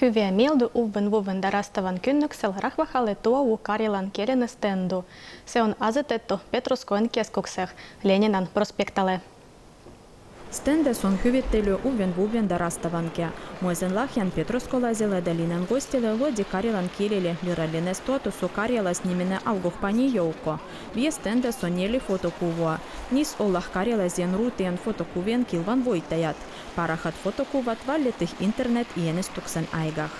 Hyviä mieldy uven vuven darastavan kynnyksellä rahvahalle tuo Karjalan kielen stendu. Se on asetettu Petroskoen keskukseen Leninan prospektalle. Ständes on hyvittely uven vuven darastavankia. Muisen lahjan petroskolaiselle Dalinan gostille luodi Karjalan kielelle virallinen status Karjalas niminen alkuhpani joukko. Vie ständes on neljä fotokuvaa. Nis olla karjalaisien ruutien fotokuvien kilvan voittajat. Parahat fotokuvat valitti internet-ienestyksen aigah.